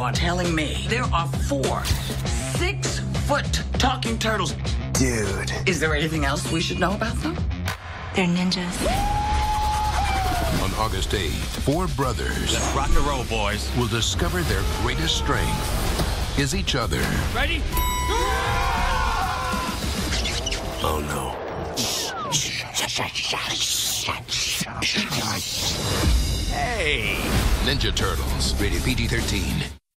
are telling me there are four six-foot talking turtles. Dude. Is there anything else we should know about them? They're ninjas. On August 8th, four brothers Let's rock and roll, boys. will discover their greatest strength is each other. Ready? Oh no. Hey! Ninja Turtles, rated PG 13.